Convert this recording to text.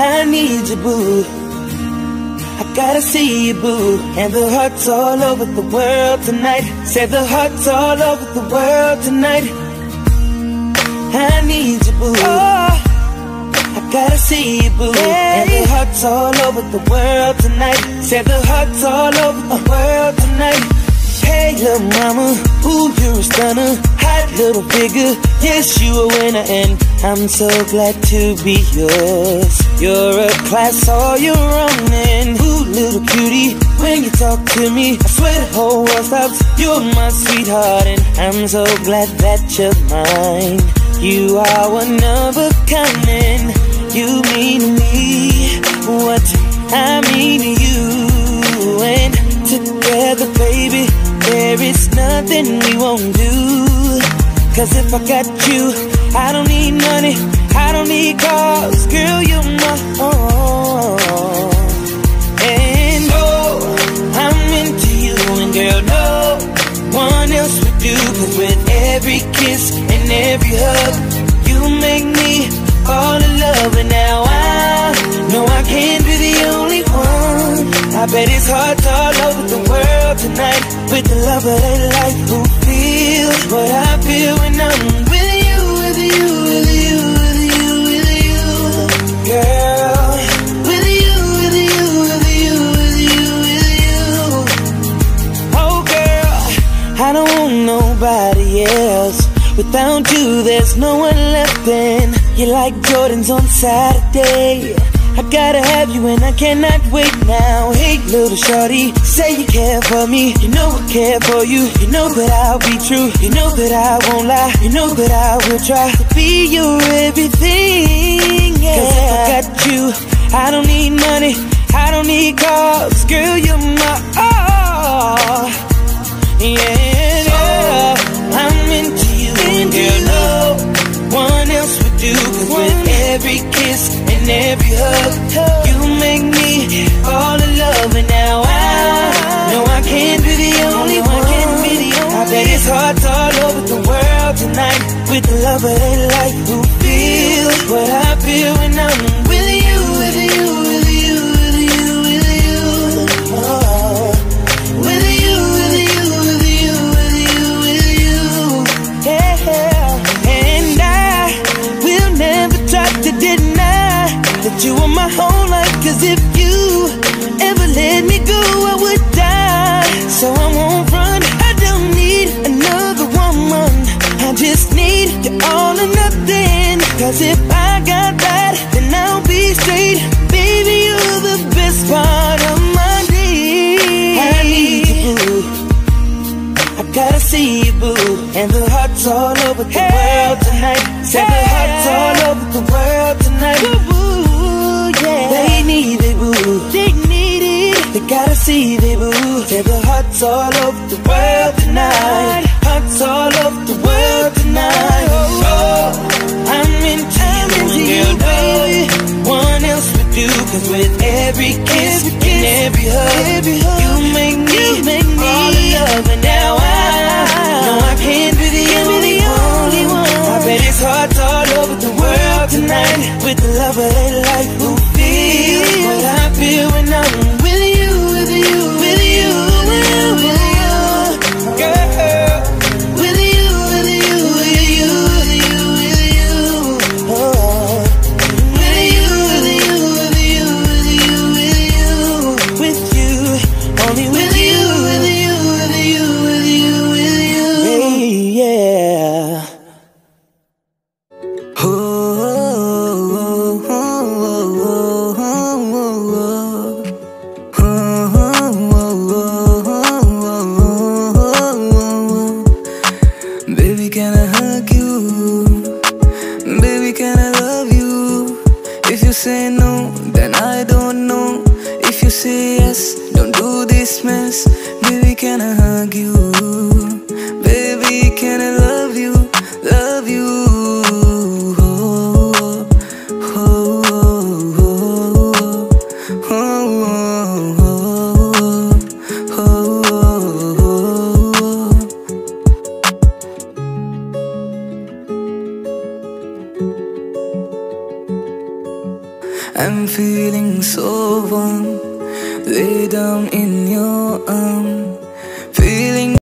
I need you, boo. I gotta see you, boo. And the hearts all over the world tonight. Say the hearts all over the world tonight. I need you, boo. Oh. I gotta see you, boo. Hey. And the hearts all over the world tonight. Say the hearts all over the world tonight. Hey, little mama, ooh, you're a stunner. Hot little figure, yes, you a winner, and I'm so glad to be yours. You're a class all your own, and ooh, little cutie, when you talk to me, I swear the whole world stops. You're my sweetheart, and I'm so glad that you're mine. You are one of a kind, and you mean to me what I mean to you. And together, baby, there is nothing we won't do. Cause if I got you, I don't one else would do. Cause with every kiss and every hug, you make me fall in love. And now I know I can't be the only one. I bet it's hard all over the world tonight with the lover they like who feels what I feel when I'm I don't want nobody else. Without you, there's no one left. And you're like Jordans on Saturday. I gotta have you and I cannot wait now. Hey, little shorty, say you care for me. You know I care for you. You know that I'll be true. You know that I won't lie. You know that I will try to be your everything. Yeah. Cause if I got you, I don't need money. I don't need cars. Girl, you're my all. Yeah. Every kiss and every hug, you make me fall in love. And now I know I can't be the only one. I bet it's hearts all over the world tonight with the lover they like who feels what I feel when I'm with you, with you, my whole life. Cause if you ever let me go, I would die. So I won't run. I don't need another woman. I just need you all or nothing. Cause if I got that, then I'll be straight. Baby, you're the best part of my day. I need you, boo. I gotta see you, boo. And the hearts all over the world tonight. Hearts all over the world tonight. Oh, I'm into you, and girl, no one else would do. Cause with every kiss and every hug, you make me fall in love. And now I know I can't be the only one. I bet it's hard all over the world tonight with the lover they say no, then I don't know. If you say yes, don't do this mess. Baby, can I hug you? Baby, can I I'm feeling so warm, lay down in your arms.